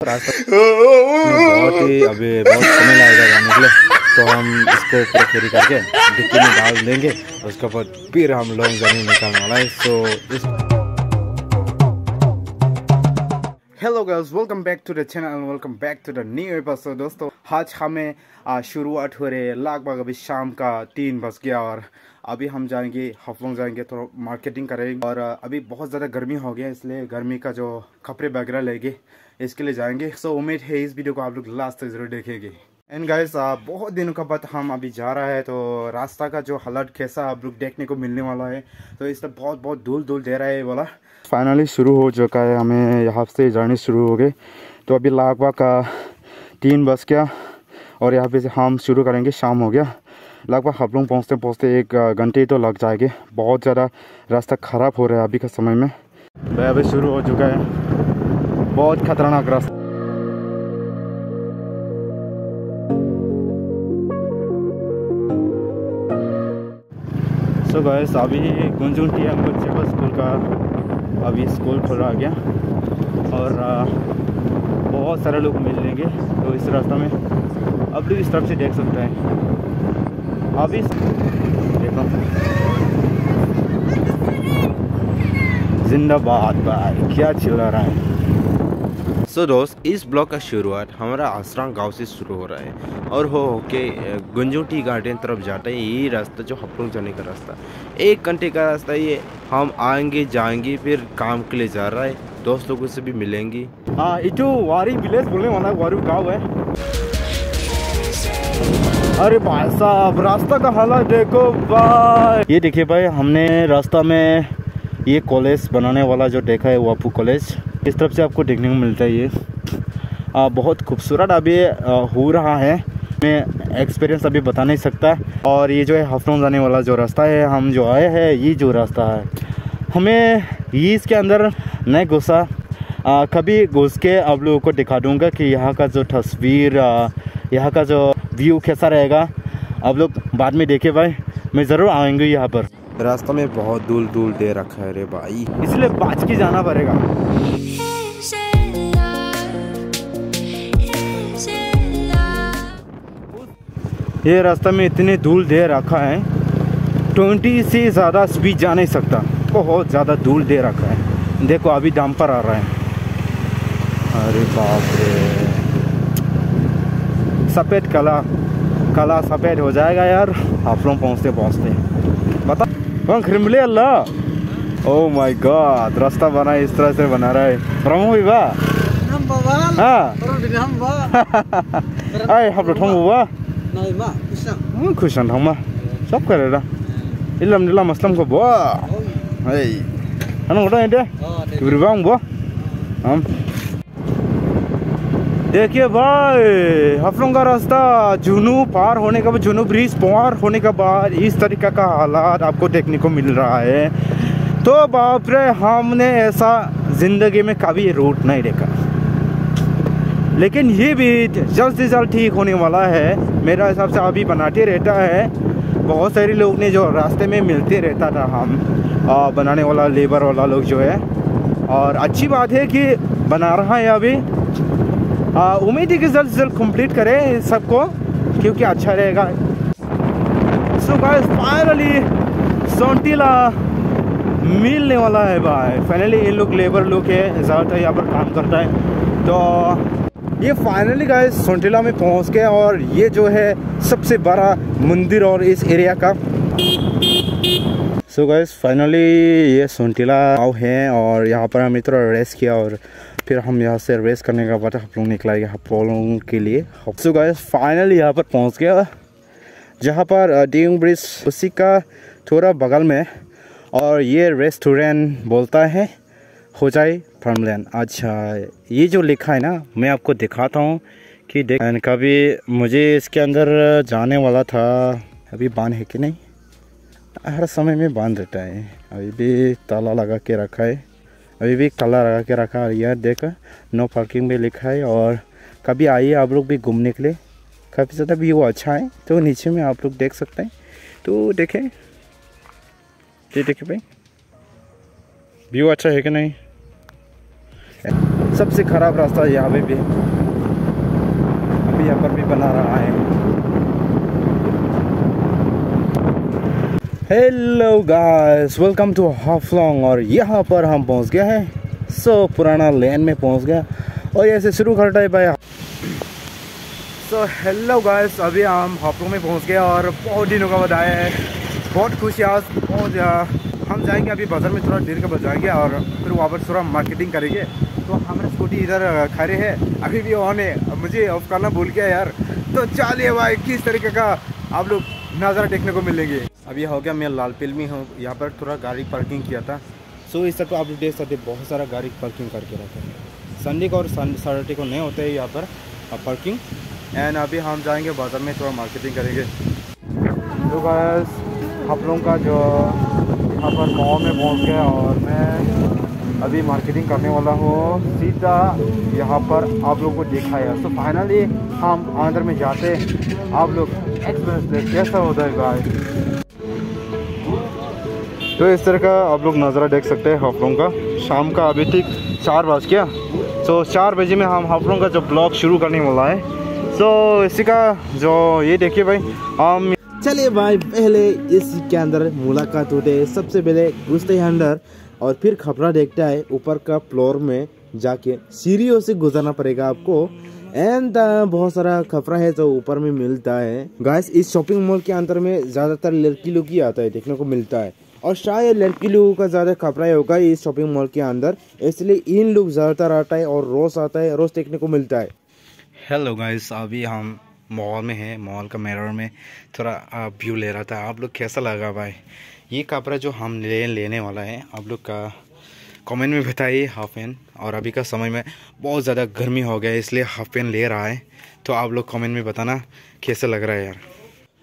बहुत ही अभी बहुत समय लगेगा जाने के लिए। तो हम इसको पूरा कैरी करके डिक्की में डाल देंगे उसके बाद फिर हम लॉन्ग जर्नी निकालने वाला है। सो इस hello girls welcome back to the channel welcome back to the new episode दोस्तों। आज हमें शुरुआत हो रही है। लगभग अभी शाम का तीन बज गया और अभी हम जाएँगे हफलोंग जाएँगे तो मार्केटिंग करेंगे। और अभी बहुत ज़्यादा गर्मी हो गया, इसलिए गर्मी का जो कपड़े वगैरह लेंगे, इसके लिए जाएँगे। सो उम्मीद है इस वीडियो को आप लोग लास्ट तक ज़रूर देखेंगे। एंड गाइस बहुत दिनों का बाद हम अभी जा रहा है तो रास्ता का जो हालत कैसा आप लोग देखने को मिलने वाला है। तो इसलिए बहुत बहुत धूल धूल दे रहा है वाला। फाइनली शुरू हो चुका है, हमें यहाँ से जर्नी शुरू हो गई तो अभी लगभग तीन बज गया और यहाँ पे से हम शुरू करेंगे, शाम हो गया। लगभग हम लोग पहुँचते पहुँचते एक घंटे तो लग जाएँगे। बहुत ज़्यादा रास्ता ख़राब हो रहा है अभी के समय में। भाई अभी शुरू हो चुका है। बहुत खतरनाक रास्ता। सो गैस अभी गुंजुन टी एम बच्चे स्कूल का, अभी स्कूल खुल गया। और बहुत सारे लोग मिल लेंगे तो इस रास्ता में। अब भी इस तरफ़ से देख सकते हैं। अभी देखो। जिंदाबाद भाई क्या चिल रहा है। सो so, दोस्त इस ब्लॉग का शुरुआत हमारा आसरांग गाँव से शुरू हो रहा है। और हो के गुंजू टी गार्डन तरफ़ जाता है। यही रास्ता जो हपलों जाने का रास्ता। एक घंटे का रास्ता ये। हम आएँगे जाएँगे फिर काम के लिए जा रहा है। दोस्त लोगों से भी मिलेंगी। हाँ इटू वारी विलेज बोलने वाला वारू गाँव है। अरे भाई साहब रास्ता का हालत देखो भाई। ये देखिए भाई हमने रास्ता में ये कॉलेज बनाने वाला जो देखा है वापू कॉलेज। इस तरफ़ से आपको देखने को मिलता है ये। आ, बहुत खूबसूरत अभी हो रहा है। मैं एक्सपीरियंस अभी बता नहीं सकता। और ये जो है हफनों जाने वाला जो रास्ता है हम जो आए हैं ये जो रास्ता है। हमें ये इसके अंदर नहीं घुसा कभी घुस के आप लोगों को दिखा दूँगा कि यहाँ का जो तस्वीर यहाँ का जो व्यू कैसा रहेगा। आप लोग बाद में देखे भाई मैं ज़रूर आएँगे यहाँ पर। रास्ता में बहुत दूर दूर दे रखा है रे भाई। इसलिए बाज के जाना पड़ेगा। ये रास्ता में इतने धूल दे रखा है ट्वेंटी से ज़्यादा स्पीड जा नहीं सकता। बहुत ज़्यादा धूल दे रखा है। देखो अभी डंपर आ रहा है। अरे बाप रे। सफ़ेद कला कला सफ़ेद हो जाएगा यार। आप लोग पहुँचते पहुँचते। बता कौन खिमले अल्लाह? ओ माय गॉड रास्ता बना इस तरह से बना रहा है। रमो बा? हाँ। अरे हम बा? खुशन ठोंग सब करे रा इलम निलम मसलम को बा। Hey. Ano ngota ente kibiribang bo हम देखिए भाई हफलों का रास्ता जुनू पार होने का बाद जुनू ब्रिज पार होने के बाद इस तरीका का हालात आपको देखने को मिल रहा है तो बाप रे हमने ऐसा ज़िंदगी में कभी रूट नहीं देखा लेकिन ये भी जल्द से जल्द ठीक होने वाला है मेरा हिसाब से अभी बनाते रहता है बहुत सारे लोग ने जो रास्ते में मिलते रहता था हम आ, बनाने वाला लेबर वाला लोग जो है। और अच्छी बात है कि बना रहा है अभी। उम्मीद है कि जल्द से जल्द कंप्लीट करें सबको क्योंकि अच्छा रहेगा। सो गाइस फाइनली सोंटीला मिलने वाला है भाई। फाइनली ये लोग लेबर लोग है ज़्यादातर यहाँ पर काम करता है। तो ये फाइनली गाइस सोंटीला में पहुँच गए और ये जो है सबसे बड़ा मंदिर और इस एरिया का। सो गाइस फाइनली ये सोंटीला गाँव है और यहाँ पर हमें थोड़ा रेस्ट किया और फिर हम यहाँ से रेस्ट करने का बाद हम लोग निकलाएँगे आप लोगों के लिए। सो गाइस फाइनली यहाँ पर पहुँच गया। जहाँ पर डिंग ब्रिज उसी का थोड़ा बगल में और ये रेस्टोरेंट बोलता है। हो जाए फार्मलैंड अच्छा ये जो लिखा है ना, मैं आपको दिखाता हूँ कि देख कभी मुझे इसके अंदर जाने वाला था, अभी बाँध है कि नहीं? हर समय में बाँध रहता है। अभी भी ताला लगा के रखा है। अभी भी कलर लगा के रखा है। यह देख, नो पार्किंग में लिखा है और कभी आइए आप लोग भी घूमने के लिए। काफ़ी ज़्यादा व्यू अच्छा है। तो नीचे में आप लोग देख सकते हैं। तो देखें। ये देखिए भाई। व्यू अच्छा है कि नहीं? सबसे ख़राब रास्ता यहाँ पे भी अभी यहाँ पर भी बना रहा है। Hello guys welcome to Haflong और यहाँ पर हम पहुँच गए हैं। सो पुराना लैंड में पहुँच गया। और ऐसे शुरू करता है भाई। सो हेलो गाइस अभी हम हाफलोंग में पहुँच गए और बहुत दिनों का बताया है। बहुत खुश आज। बहुत हम जाएँगे अभी बाज़ार में, थोड़ा देर का बाद जाएँगे और फिर वहाँ पर थोड़ा मार्केटिंग करेंगे। तो हमारा स्कूटी इधर खड़े है। अभी भी ऑन है। मुझे ऑफ़ करना भूल गया यार। तो चलिए भाई, किस तरीके का आप लोग नज़ारा देखने को मिलेंगे? अभी हो गया, मैं लाल पिल में हूँ। यहाँ पर थोड़ा गाड़ी पार्किंग किया था। सो इस तरह तो आप लोग देख सकते बहुत सारा गाड़ी पार्किंग करके रखा है। संडे को और सैटरडे को नहीं होते है यहाँ पर पार्किंग एंड अभी हम जाएँगे बाज़ार में, थोड़ा मार्केटिंग करेंगे। तो बस आप लोगों का जो यहाँ पर मॉल में पहुँच गया और मैं अभी मार्केटिंग करने वाला हूँ। सीधा यहाँ पर आप लोगों को दिखाया तो फाइनली हम अंदर में जाते आप लोग एक्सपीरियंस कैसा होता है गाय तो इस तरह का आप लोग नज़ारा देख सकते हैं हाफलों का। शाम का अभी तक चार बज गया। तो चार बजे में हम हाफलों का जो ब्लॉग शुरू करने वाला है। तो इसी का जो ये देखिए भाई, हम चलिए भाई, पहले इसके अंदर मुलाकात होते है। सबसे पहले घुसते हैं अंदर। और फिर खपरा देखता है ऊपर का फ्लोर में जाके। सीढ़ियों से गुजरना पड़ेगा आपको। एंड बहुत सारा खपरा है जो ऊपर में मिलता है। गाइस इस शॉपिंग मॉल के अंदर में ज़्यादातर लड़की लोग ही आता है, देखने को मिलता है। और शायद लड़की लोगों का ज़्यादा खपरा होगा इस शॉपिंग मॉल के अंदर। इसलिए इन लोग ज़्यादातर आता है और रोज आता है, रोज देखने को मिलता है। हेलो गाइस अभी हम मॉल में है, मॉल का मिरर में थोड़ा व्यू ले रहा था। आप लोग कैसा लगा भाई? ये कपड़ा जो हम ले, लेने वाला है, आप लोग का कमेंट में बताइए हाफ़ पेन और अभी का समय में बहुत ज़्यादा गर्मी हो गया है, इसलिए हाफ़ पेन ले रहा है। तो आप लोग कमेंट में बताना, कैसा लग रहा है यार?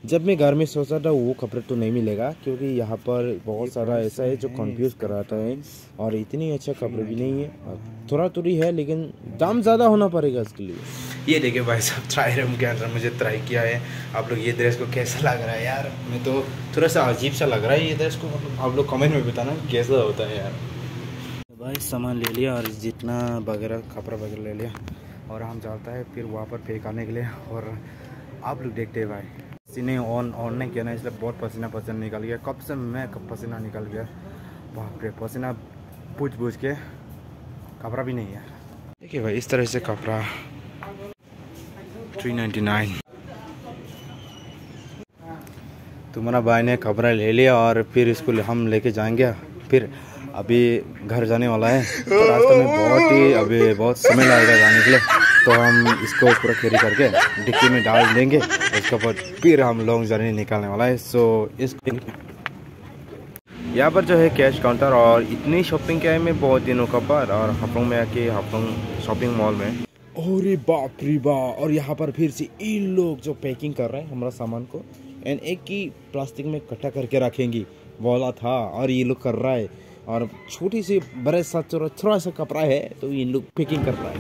जब मैं घर में सोचा था, वो कपड़े तो नहीं मिलेगा, क्योंकि यहाँ पर बहुत सारा ऐसा है जो कंफ्यूज कराता है। और इतनी अच्छा कपड़े भी नहीं है। थोड़ा थोड़ी है, लेकिन दाम ज़्यादा होना पड़ेगा इसके लिए। ये देखिए भाई साहब ट्राई रूम के अंदर मुझे ट्राई किया है। आप लोग ये ड्रेस को कैसा लग रहा है यार? मैं तो थोड़ा सा अजीब सा लग रहा है ये ड्रेस को मतलब आप लोग कमेंट में बताना कैसा होता है यार। भाई, सामान ले लिया और जितना वगैरह, कपड़ा वगैरह ले लिया और हम जाता है फिर वहाँ पर फेंक आने के लिए और आप लोग देखते हैं भाई। पसीने ऑन ऑन नहीं किया ना, इसलिए बहुत पसीना पसीना निकल गया। कब से मैं कब पसीना निकल गया? बाप रे, पसीना पूछ पूछ के कपड़ा भी नहीं है। देखिए भाई, इस तरह से कपड़ा थ्री नाइन्टी नाइन तुम्हारा भाई ने कपड़ा ले लिया और फिर इसको हम लेके जाएँगे। फिर अभी घर जाने वाला है। तो रास्ते में बहुत ही अभी बहुत समय लगेगा जाने के लिए। तो हम इसको पूरा कैरी करके डिक्की में डाल देंगे। उसके बाद फिर हम लॉन्ग जर्नी निकालने वाला है। सो इस यहाँ पर जो है कैश काउंटर और इतनी शॉपिंग किया है मैं बहुत दिनों का पर और हाफलोंग में आके हाफलोंग शॉपिंग मॉल में अरे बाप रे बा और यहाँ पर फिर से इन लोग जो पैकिंग कर रहे हैं हमारा सामान को एंड एक ही प्लास्टिक में इकट्ठा करके रखेंगे। वाला था, और ये लोग कर रहा है। और छोटी सी बड़े सा थोड़ा सा कपड़ा है तो इन लोग पैकिंग कर रहा है।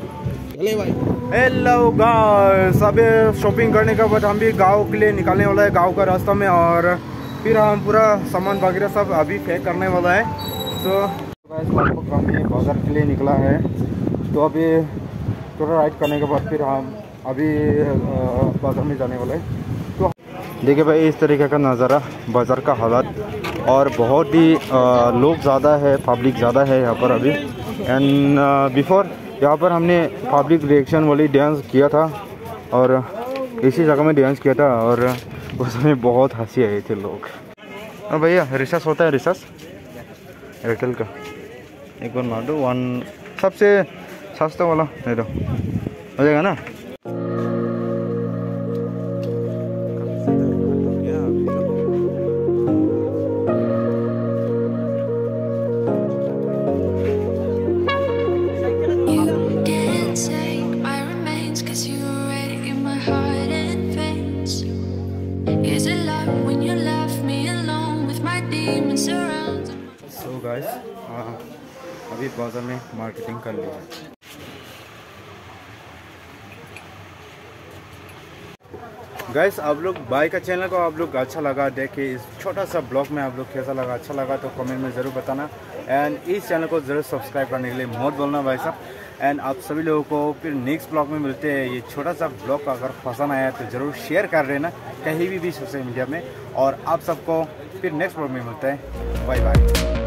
चले भाई। हेलो गाइस अभी शॉपिंग करने के बाद हम भी गाँव के लिए निकालने वाला है, गाँव का रास्ता में। और फिर हम पूरा सामान वगैरह सब अभी पैक करने वाला है। तो बाज़ार के लिए निकला है। तो अभी थोड़ा राइड करने के बाद फिर हम अभी बाज़ार में जाने वाले हैं। तो देखिए भाई इस तरीके का नज़ारा बाज़ार का हालात और बहुत ही लोग ज़्यादा है पब्लिक ज़्यादा है यहाँ पर अभी। एंड बिफोर यहाँ पर हमने पब्लिक रिएक्शन वाली डांस किया था और इसी जगह में डांस किया था और उसमें बहुत हँसी आई थी लोग। और भैया रिसर्च होता है रिसर्च? एयरटेल का। एक बार मार दो वन सबसे सस्ता वाला दे दो हो जाएगा ना गाइस अभी बाज़ार में मार्केटिंग कर लिया गाइस आप लोग बाई का चैनल को आप लोग अच्छा लगा, देखे इस छोटा सा ब्लॉग में आप लोग कैसा लगा अच्छा लगा तो कमेंट में ज़रूर बताना। एंड इस चैनल को ज़रूर सब्सक्राइब करने के लिए मत बोलना भाई साहब। एंड आप सभी लोगों को फिर नेक्स्ट ब्लॉग में मिलते हैं। ये छोटा सा ब्लॉग अगर पसंद आया तो ज़रूर शेयर कर लेना कहीं भी भी सोशल मीडिया में। और आप सबको फिर नेक्स्ट ब्लॉग में मिलते हैं। Bye bye